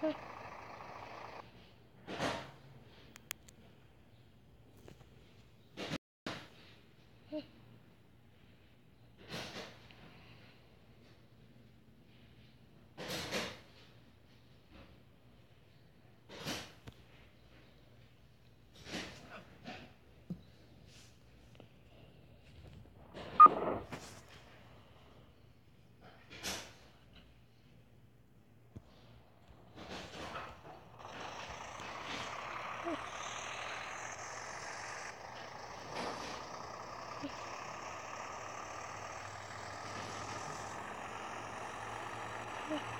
哼 Yeah.